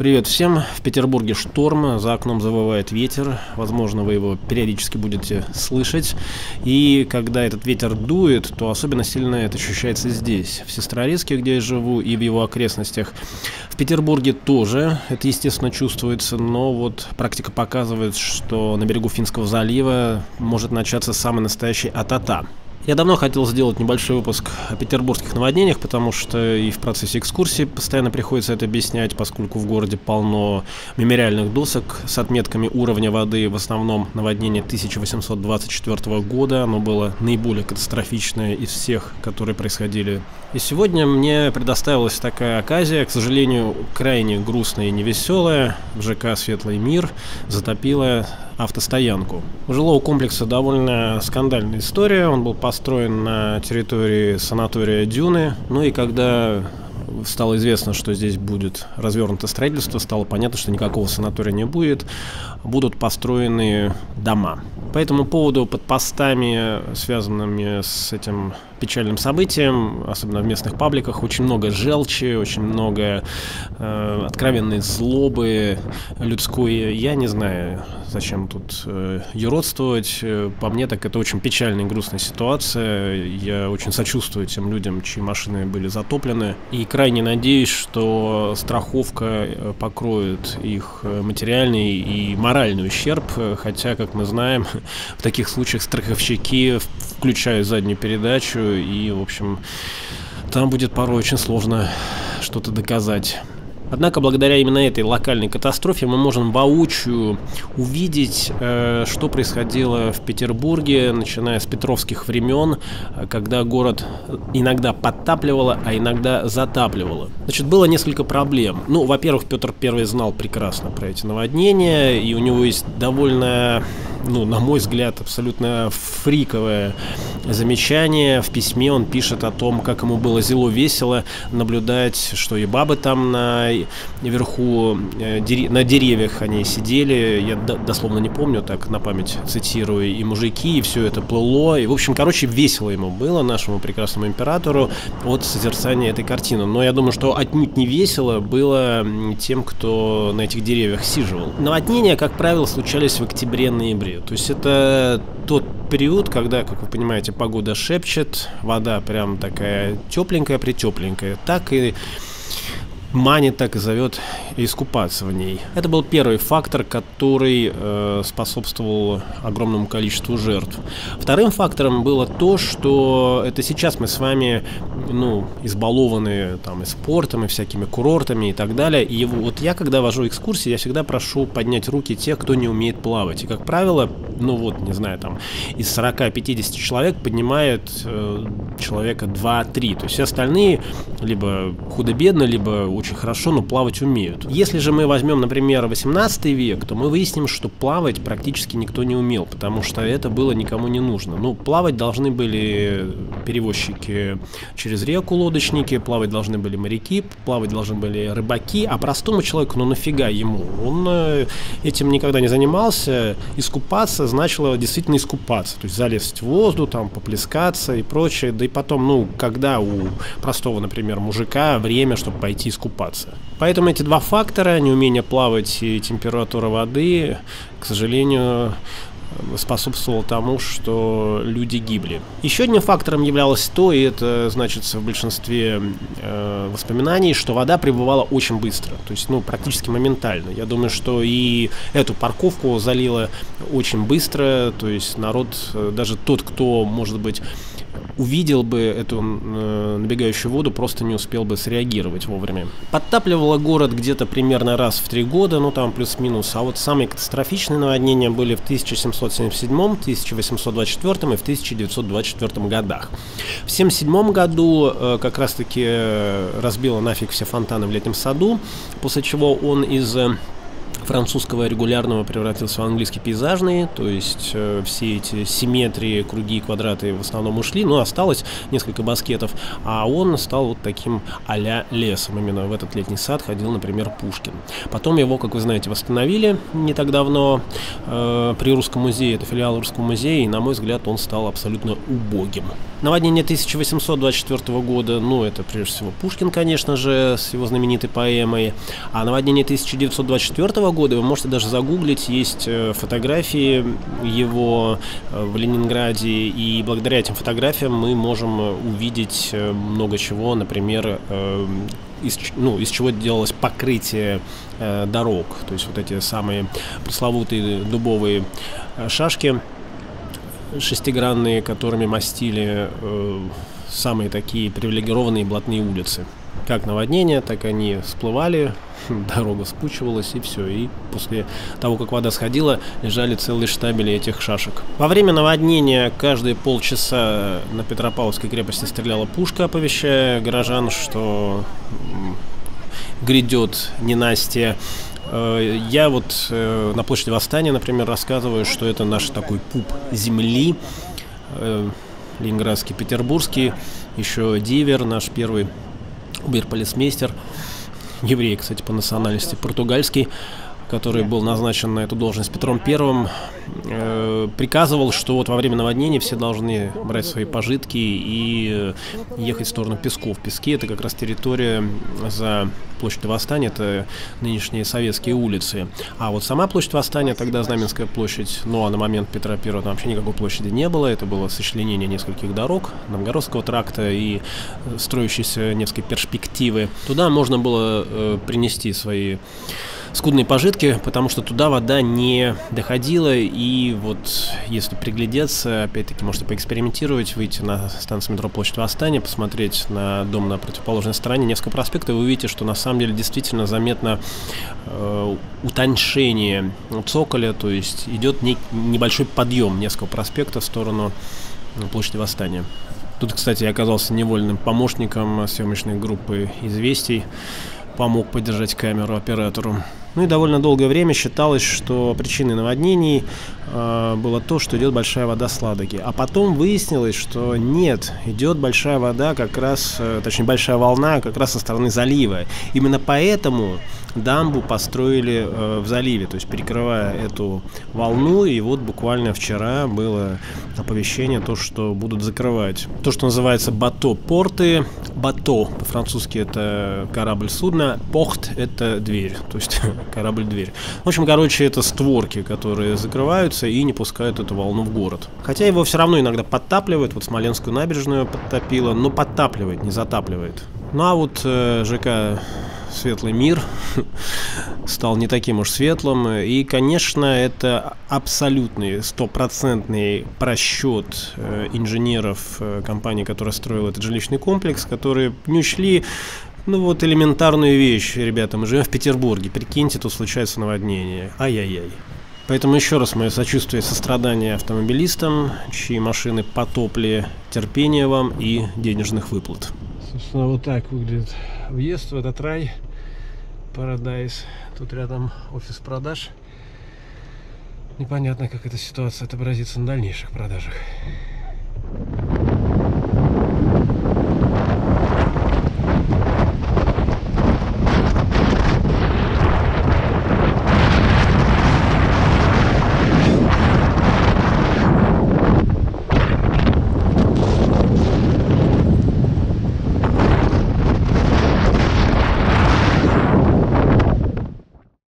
Привет всем. В Петербурге шторм, за окном завывает ветер. Возможно, вы его периодически будете слышать. И когда этот ветер дует, то особенно сильно это ощущается здесь, в Сестрорецке, где я живу, и в его окрестностях. В Петербурге тоже это, естественно, чувствуется, но вот практика показывает, что на берегу Финского залива может начаться самый настоящий атата. Я давно хотел сделать небольшой выпуск о петербургских наводнениях, потому что и в процессе экскурсии постоянно приходится это объяснять, поскольку в городе полно мемориальных досок с отметками уровня воды, в основном наводнение 1824 года. Оно было наиболее катастрофичное из всех, которые происходили. И сегодня мне предоставилась такая оказия, к сожалению, крайне грустная и невеселая. В ЖК «Светлый мир» затопила автостоянку. У жилого комплекса довольно скандальная история. Он был построен на территории санатория Дюны. Ну и когда стало известно, что здесь будет развернуто строительство, стало понятно, что никакого санатория не будет, будут построены дома. По этому поводу под постами, связанными с этим печальным событием, особенно в местных пабликах, очень много желчи, очень много э, откровенной злобы людской. Я не знаю, зачем тут э, юродствовать. По мне, так это очень печальная и грустная ситуация. Я очень сочувствую тем людям, чьи машины были затоплены. И крайне надеюсь, что страховка э, покроет их э, материальный и моральный ущерб, хотя, как мы знаем, в таких случаях страховщики включают заднюю передачу и, в общем, там будет порой очень сложно что-то доказать. Однако, благодаря именно этой локальной катастрофе мы можем воочию увидеть, э, что происходило в Петербурге, начиная с петровских времен, когда город иногда подтапливало, а иногда затапливало. Значит, было несколько проблем. Ну, во-первых, Петр I знал прекрасно про эти наводнения, и у него есть довольно ну, на мой взгляд, абсолютно фриковое замечание. В письме он пишет о том, как ему было зело весело наблюдать, что и бабы там на верху, э, на деревьях они сидели. Я дословно не помню, так на память цитирую, и мужики, и все это плыло. И, в общем, короче, весело ему было, нашему прекрасному императору, от созерцания этой картины. Но я думаю, что отнюдь не весело было тем, кто на этих деревьях сиживал. Наводнения, как правило, случались в октябре-ноябре историю. То есть это тот период, когда, как вы понимаете, погода шепчет, вода прям такая тепленькая, притепленькая, так и манит, так и зовет искупаться в ней. Это был первый фактор, который э, способствовал огромному количеству жертв. Вторым фактором было то, что это сейчас мы с вами ну, избалованы там и спортом, и всякими курортами и так далее. И вот я, когда вожу экскурсии, я всегда прошу поднять руки тех, кто не умеет плавать. И, как правило, ну вот, не знаю, там из 40-50 человек поднимает э, человека 2-3. То есть все остальные либо худо-бедно, либо очень хорошо, но плавать умеют. Если же мы возьмем, например, 18 век, то мы выясним, что плавать практически никто не умел, потому что это было никому не нужно. Ну, плавать должны были перевозчики через реку, лодочники, плавать должны были моряки, плавать должны были рыбаки, а простому человеку, ну нафига ему? Он э, этим никогда не занимался. Искупаться значило действительно искупаться, то есть залезть в воздух, там, поплескаться и прочее. Да и потом, ну, когда у простого, например, мужика время, чтобы пойти искупаться. Поэтому эти два фактора, неумение плавать и температура воды, к сожалению, способствовало тому, что люди гибли. Еще одним фактором являлось то, и это значится в большинстве э, воспоминаний, что вода прибывала очень быстро, то есть ну, практически моментально. Я думаю, что и эту парковку залило очень быстро, то есть народ, э, даже тот, кто, может быть, увидел бы эту э, набегающую воду, просто не успел бы среагировать вовремя. Подтапливало город где-то примерно раз в три года, ну там плюс-минус, а вот самые катастрофичные наводнения были в 1777, 1824 и в 1924 годах. В 1977 году э, как раз-таки э, разбило нафиг все фонтаны в летнем саду, после чего он из французского регулярного превратился в английский пейзажный, то есть э, все эти симметрии, круги, квадраты в основном ушли, но осталось несколько баскетов, а он стал вот таким а-ля лесом. Именно в этот летний сад ходил, например, Пушкин. Потом его, как вы знаете, восстановили не так давно э, при Русском музее, это филиал Русского музея, и, на мой взгляд, он стал абсолютно убогим. Наводнение 1824 года, ну, это прежде всего Пушкин, конечно же, с его знаменитой поэмой, а наводнение 1924 года вы можете даже загуглить, есть э, фотографии его э, в Ленинграде, и благодаря этим фотографиям мы можем увидеть э, много чего, например, из, ну, из чего делалось покрытие дорог, то есть вот эти самые пресловутые дубовые шашки шестигранные, которыми мастили э, самые такие привилегированные блатные улицы. Как наводнение, так они всплывали, дорога спучивалась и все. И после того, как вода сходила, лежали целые штабели этих шашек. Во время наводнения каждые полчаса на Петропавловской крепости стреляла пушка, оповещая горожан, что грядет ненастье. Э, я вот э, на площади Восстания, например, рассказываю, что это наш такой пуп земли, э, ленинградский, петербургский, еще Дивер, наш первый убер-полисмейстер, еврей, кстати, по национальности, португальский, который был назначен на эту должность Петром Первым, э, приказывал, что вот во время наводнения все должны брать свои пожитки и ехать в сторону Песков. Пески – это как раз территория за площадью Восстания, это нынешние советские улицы. А вот сама площадь Восстания, тогда Знаменская площадь, ну а на момент Петра Первого там вообще никакой площади не было, это было сочленение нескольких дорог, Новгородского тракта и строящейся несколько перспективы. Туда можно было э, принести свои скудные пожитки, потому что туда вода не доходила, и вот если приглядеться, опять-таки можете поэкспериментировать, выйти на станцию метро Площадь Восстания, посмотреть на дом на противоположной стороне Невского проспекта, вы увидите, что на самом деле действительно заметно э, утоньшение цоколя, то есть идет не, небольшой подъем Невского проспекта в сторону площади Восстания. Тут, кстати, я оказался невольным помощником съемочной группы «Известий», помог поддержать камеру оператору. Ну и довольно долгое время считалось, что причиной наводнений э, было то, что идет большая вода с Ладоги. А потом выяснилось, что нет, идет большая вода как раз, э, точнее большая волна как раз со стороны залива. Именно поэтому дамбу построили э, в заливе, то есть перекрывая эту волну. И вот буквально вчера было оповещение, то, что будут закрывать. То, что называется бато-порты. Бато по-французски это корабль-судно, порт это дверь, то есть корабль-дверь. В общем, короче, это створки, которые закрываются и не пускают эту волну в город. Хотя его все равно иногда подтапливают, вот Смоленскую набережную подтопило, но подтапливает, не затапливает. Ну а вот э, ЖК светлый мир стал не таким уж светлым. И, конечно, это абсолютный, стопроцентный просчет э, инженеров э, компании, которая строила этот жилищный комплекс, которые не учли ну вот элементарную вещь, ребята, мы живем в Петербурге, прикиньте, тут случается наводнение. Ай-яй-яй. Поэтому еще раз мое сочувствие и сострадание автомобилистам, чьи машины потопли, терпения вам и денежных выплат. Собственно, вот так выглядит въезд в этот рай. Paradise. Тут рядом офис продаж. Непонятно, как эта ситуация отобразится на дальнейших продажах.